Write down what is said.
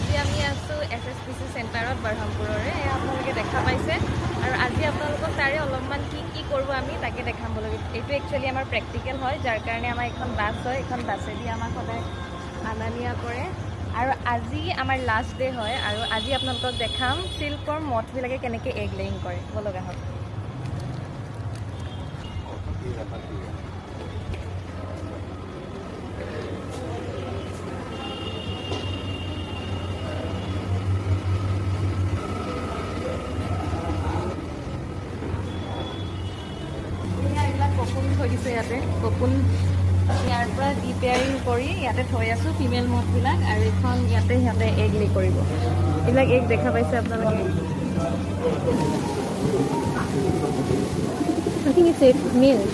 আজি আমি আছোঁ এছ এছ পি চি চেণ্টাৰত বৰহামপুৰৰে এয়া আপোনালোকে দেখা পাইছে। আৰু আজি আপোনালোকক তাৰে অলপমান কি কি কৰোঁ আমি তাকে দেখাম বুলি এইটো একচুৱেলি আমাৰ প্ৰেক্টিকেল হয় যাৰ কাৰণে আমাৰ এখন বাছ হয় এইখন বাছেদি আমাক সদায় অনা নিয়া কৰে। আৰু আজি আমাৰ লাষ্ট ডে' হয় আৰু আজি আপোনালোকক দেখাম চিল্কৰ মঠবিলাকে কেনেকৈ এগ লেয়িং কৰে। বলক আহক এয়া ককুন থৈ দিছে ইয়াতে। ককুন ইয়াৰ পৰা ৰিপেয়াৰিং কৰি ইয়াতে থৈ আছোঁ ফিমেল মথবিলাক আৰু এইখন ইয়াতে সিহঁতে এগ লে কৰিব। এইবিলাক এগ দেখা পাইছে আপোনালোকে? Male.